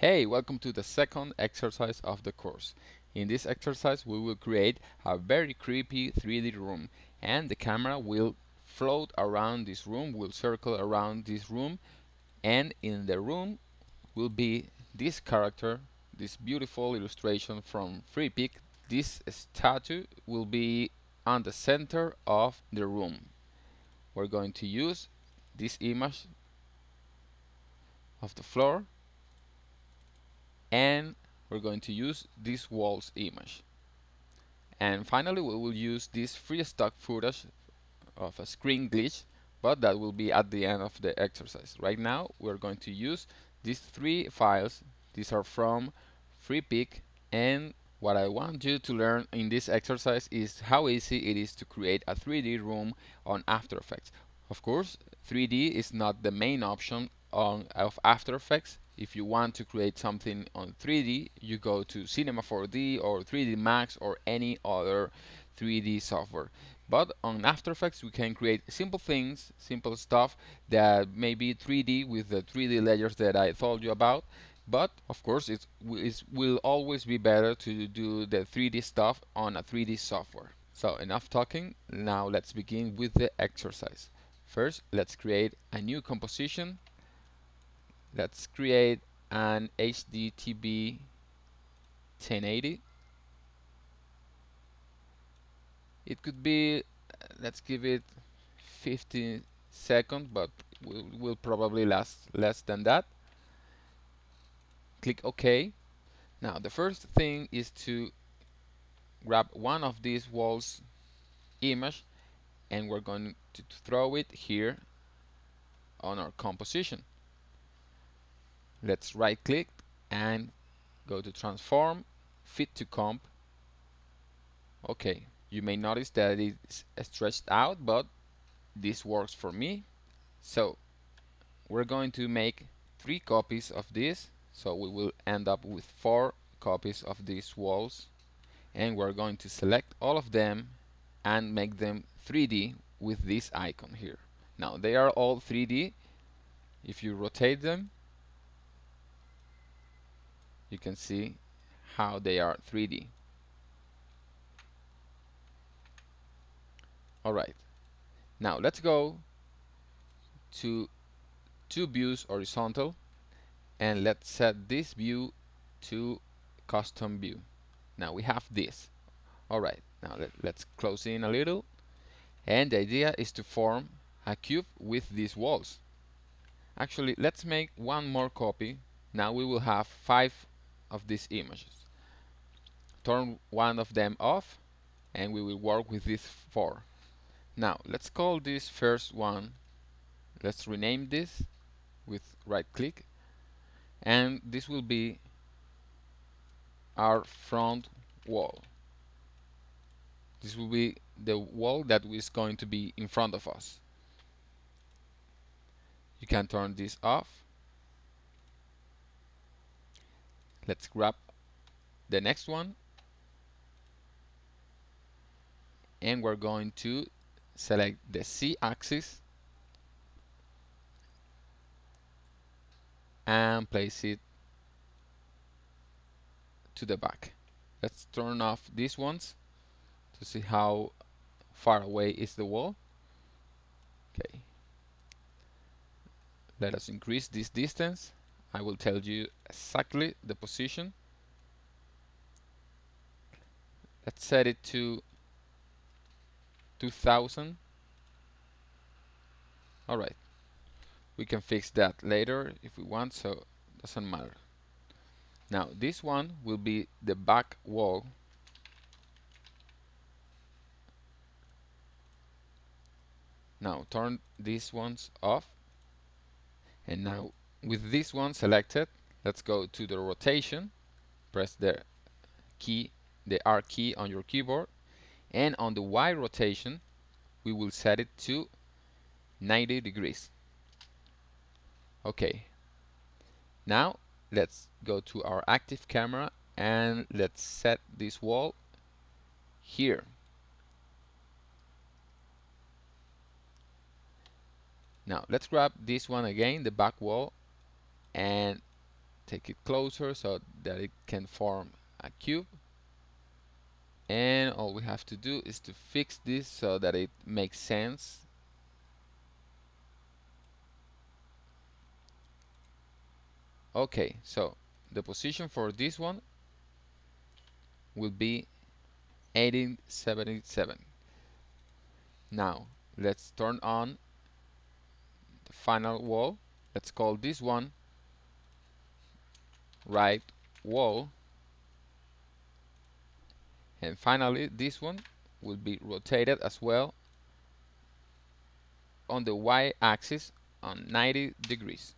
Hey, welcome to the second exercise of the course. In this exercise we will create a very creepy 3D room and the camera will float around this room, will circle around this room and in the room will be this character, this beautiful illustration from Freepik. This statue will be on the center of the room. We're going to use this image of the floor and we're going to use this walls image. And finally we will use this free stock footage of a screen glitch but that will be at the end of the exercise. Right now we're going to use these three files. These are from Freepik and what I want you to learn in this exercise is how easy it is to create a 3D room on After Effects. Of course, 3D is not the main option on of After Effects if you want to create something on 3D you go to Cinema 4D or 3D Max or any other 3D software. But on After Effects we can create simple things simple stuff that may be 3D with the 3D layers that I told you about. But of course it will always be better to do the 3D stuff on a 3D software. So enough talking. Now let's begin with the exercise. First let's create a new composition let's create an HDTV 1080 it could be uh, let's give it 50 seconds but will, will probably last less than that. Click OK. Now the first thing is to grab one of these walls image and we're going to throw it here on our composition let's right click and go to transform fit to comp. Okay you may notice that it's stretched out but this works for me. So we're going to make three copies of this. So we will end up with four copies of these walls. And we're going to select all of them and make them 3D with this icon here. Now they are all 3D if you rotate them you can see how they are 3D. Alright, now let's go to two views horizontal and let's set this view to custom view. Now we have this. Alright, now let, let's close in a little and the idea is to form a cube with these walls. Actually, let's make one more copy. Now we will have five of these images. Turn one of them off and we will work with these four. Now let's call this first one, let's rename this with right click and this will be our front wall. This will be the wall that is going to be in front of us. You can turn this off let's grab the next one. And we're going to select the z-axis and place it to the back. Let's turn off these ones to see how far away is the wall. Okay. Let us increase this distance I will tell you exactly the position let's set it to 2000 alright we can fix that later if we want so doesn't matter. Now this one will be the back wall. Now turn these ones off. And now with this one selected let's go to the rotation. Press the key the R key on your keyboard. And on the Y rotation we will set it to 90 degrees. Okay. Now let's go to our active camera and let's set this wall here. Now let's grab this one again the back wall and take it closer so that it can form a cube. And all we have to do is to fix this so that it makes sense. Okay so the position for this one will be 1877 now let's turn on the final wall. Let's call this one right wall and finally this one will be rotated as well on the y-axis on 90 degrees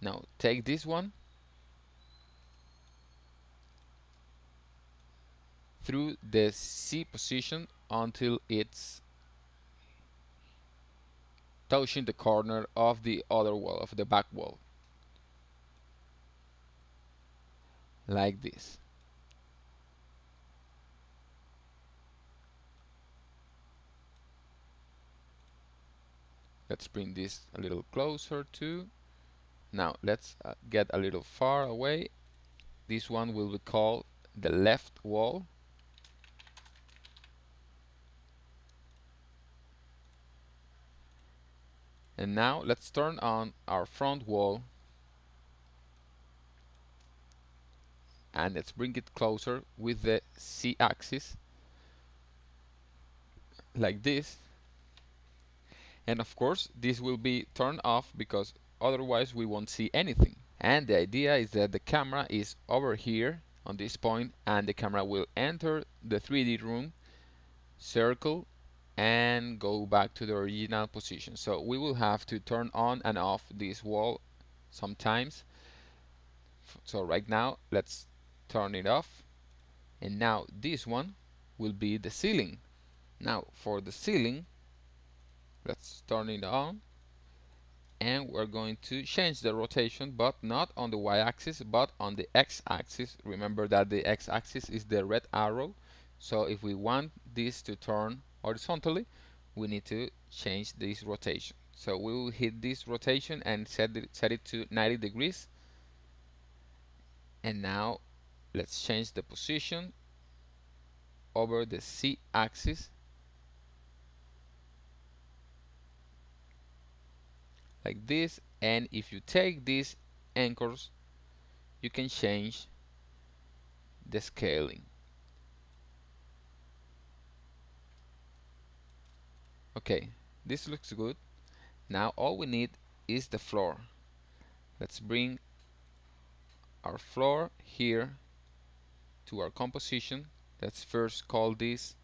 now take this one through the Z position until it's touching the corner of the other wall, of the back wall. Like this. Let's bring this a little closer too. Now let's uh, get a little far away. This one will be called the left wall. And now let's turn on our front wall and let's bring it closer with the Z axis like this. And of course this will be turned off because otherwise we won't see anything. And the idea is that the camera is over here on this point and the camera will enter the 3D room circle and go back to the original position. So we will have to turn on and off this wall sometimes. So right now let's turn it off and now this one will be the ceiling. Now for the ceiling let's turn it on and we're going to change the rotation but not on the y-axis but on the x-axis. Remember that the x-axis is the red arrow so if we want this to turn horizontally we need to change this rotation. So we will hit this rotation and set it, set it to 90 degrees. And now let's change the position over the Z axis. Like this and if you take these anchors you can change the scaling. Okay this looks good. Now all we need is the floor. Let's bring our floor here to our composition. Let's first call this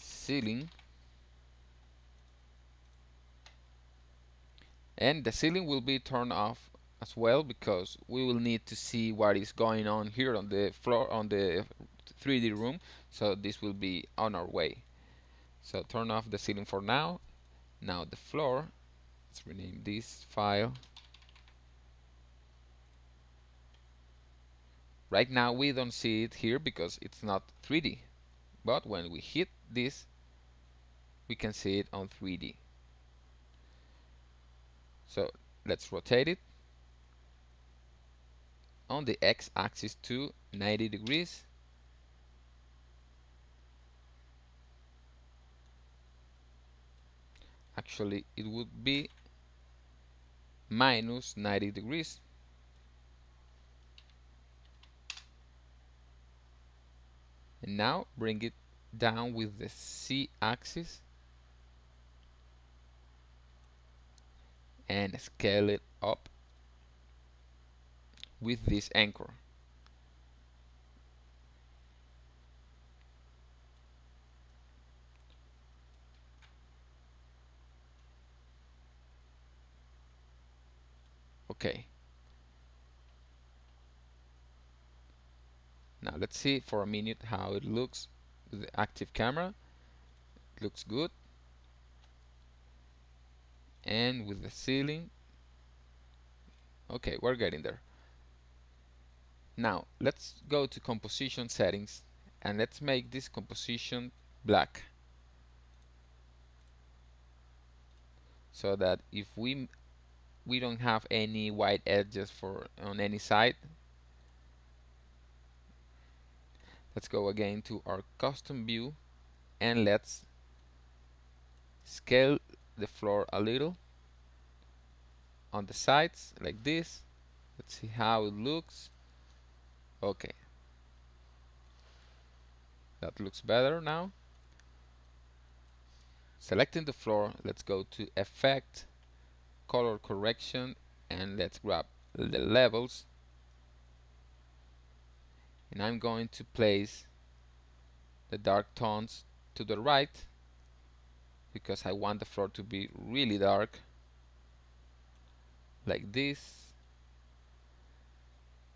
ceiling. And the ceiling will be turned off as well because we will need to see what is going on here on the floor on the 3D room. So this will be on our way. So turn off the ceiling for now. Now the floor. Let's rename this file right now we don't see it here because it's not 3D but when we hit this we can see it on 3D so let's rotate it on the x-axis to 90 degrees. Actually it would be minus 90 degrees and now bring it down with the Z axis and scale it up with this anchor. Okay let's see for a minute how it looks. With the active camera it looks good. And with the ceiling. Okay we're getting there. Now let's go to composition settings and let's make this composition black. So that if we we don't have any white edges for on any side let's go again to our custom view and let's scale the floor a little on the sides like this. Let's see how it looks. Okay. That looks better now. Selecting the floor let's go to effect color correction and let's grab the levels and I'm going to place the dark tones to the right because I want the floor to be really dark like this.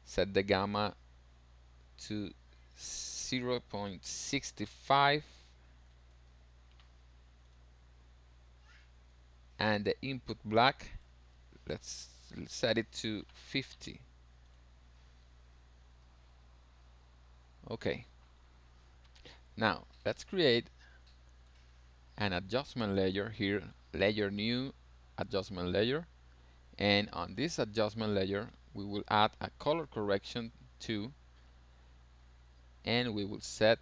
Set the gamma to 0.65 and the input black let's set it to 50 okay. Now let's create an adjustment layer here layer new adjustment layer. And on this adjustment layer we will add a color correction to and we will set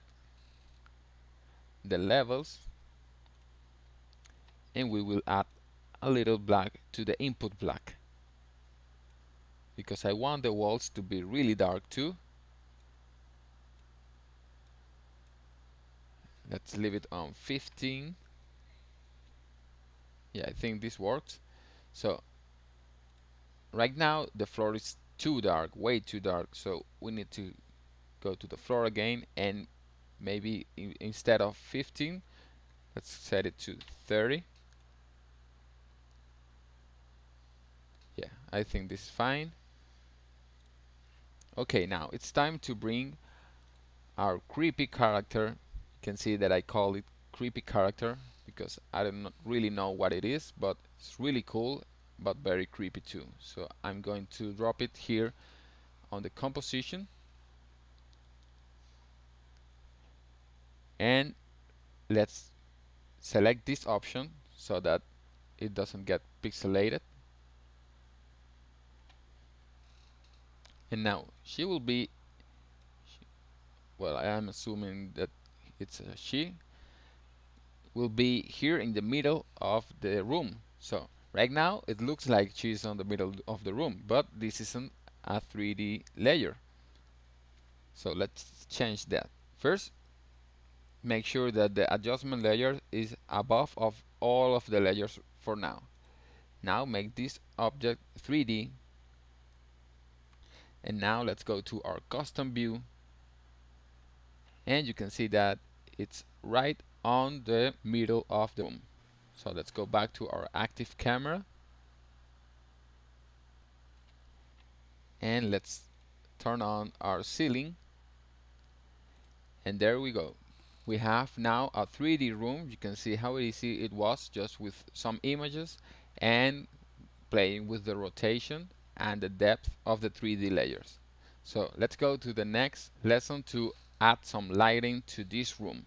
the levels and we will add a little black to the input black. Because I want the walls to be really dark too let's leave it on 15 yeah I think this works. So right now the floor is too dark way too dark. So we need to go to the floor again and maybe instead of 15 let's set it to 30 yeah I think this is fine. Okay now it's time to bring our creepy character can see that I call it creepy character because I don't really know what it is but it's really cool but very creepy too. So I'm going to drop it here on the composition. And let's select this option so that it doesn't get pixelated. And now she will be well I am assuming that it's a she will be here in the middle of the room. So right now it looks like she's on the middle of the room but this isn't a 3d layer. So let's change that. First make sure that the adjustment layer is above of all of the layers for now. Now make this object 3d and now let's go to our custom view and you can see that it's right on the middle of the room. So let's go back to our active camera. And let's turn on our ceiling. And there we go. We have now a 3d room. You can see how easy it was just with some images and playing with the rotation and the depth of the 3D layers. So let's go to the next lesson to add some lighting to this room.